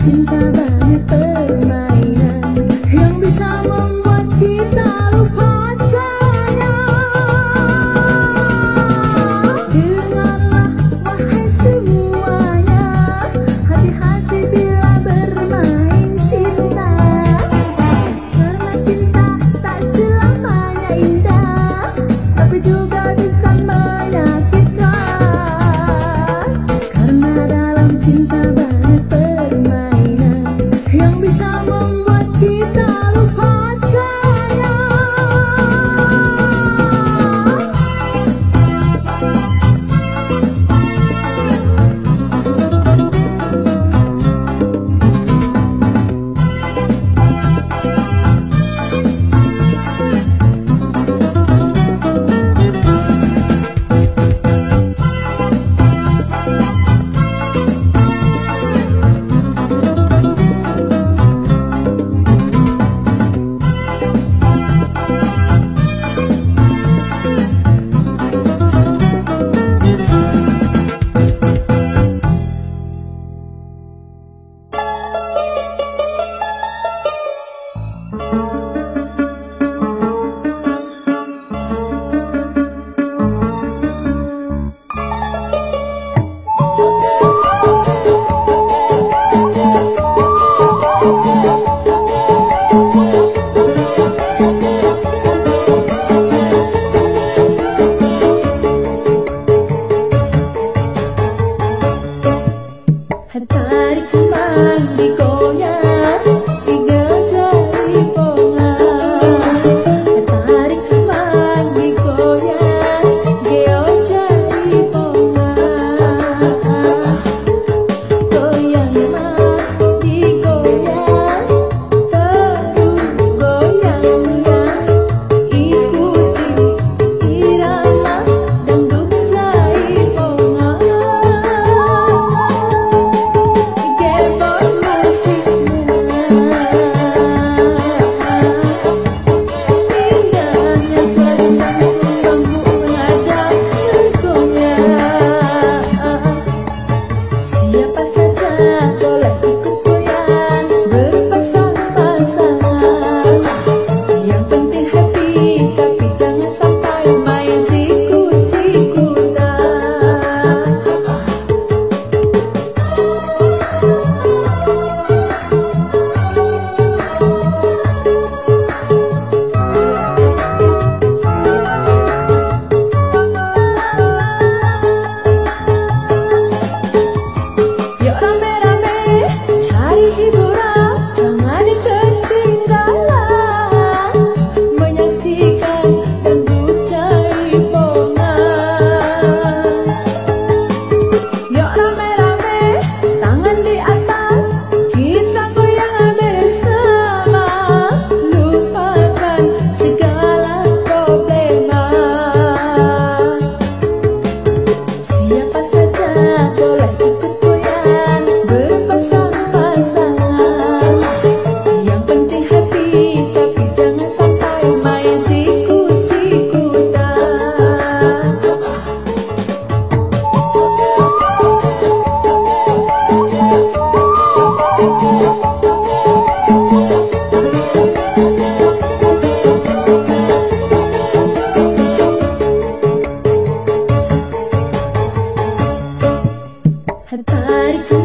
cinta Bye-bye.